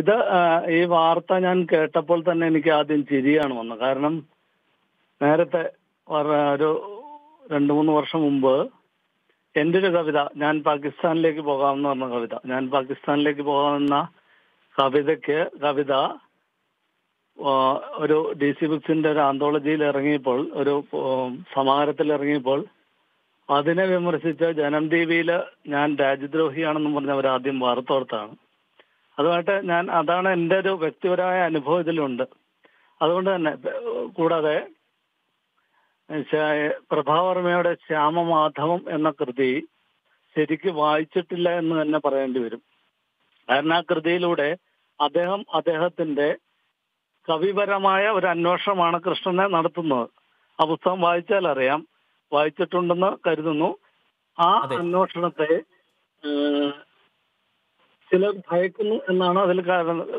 ഇത് ഈ വാർത്ത ഞാൻ കേട്ടപ്പോൾ തന്നെ എനിക്ക് ആദ്യം ചിരിയാണ് വന്നത്. കാരണം നേരത്തെ ഒരു രണ്ടു മൂന്ന് വർഷം മുമ്പ് എന്റെ ഒരു കവിത ഞാൻ പാകിസ്ഥാനിലേക്ക് പോകാമെന്ന് പറഞ്ഞ കവിത ഞാൻ പാകിസ്ഥാനിലേക്ക് പോകാമെന്ന കവിതയ്ക്ക് കവിത ഒരു ഡി സി ബുക്സിന്റെ ഒരു ആന്തോളജിയിൽ ഇറങ്ങിയപ്പോൾ ഒരു സമാഹാരത്തിൽ ഇറങ്ങിയപ്പോൾ അതിനെ വിമർശിച്ച ജനം ടി വിയിൽ ഞാൻ രാജ്യദ്രോഹിയാണെന്നും പറഞ്ഞ് അവർ ആദ്യം വാർത്ത കൊടുത്താണ് അതുമായിട്ട് ഞാൻ അതാണ് എന്റെ ഒരു വ്യക്തിപരമായ അനുഭവം ഇതിലുണ്ട്. അതുകൊണ്ട് തന്നെ കൂടാതെ പ്രഭാവർമ്മയുടെ ശ്യാമമാധവം എന്ന കൃതി ശരിക്ക് വായിച്ചിട്ടില്ല എന്ന് തന്നെ പറയേണ്ടി വരും. കാരണം ആ കൃതിയിലൂടെ അദ്ദേഹം അദ്ദേഹത്തിന്റെ കവിപരമായ ഒരു അന്വേഷണമാണ് കൃഷ്ണനെ നടത്തുന്നത്. ആ പുസ്തകം വായിച്ചാൽ അറിയാം വായിച്ചിട്ടുണ്ടെന്ന് കരുതുന്നു. ആ. അന്വേഷണത്തെ ചിലർ ഭയക്കുന്നു എന്നാണ് അതിൽ കരുതുന്നത്.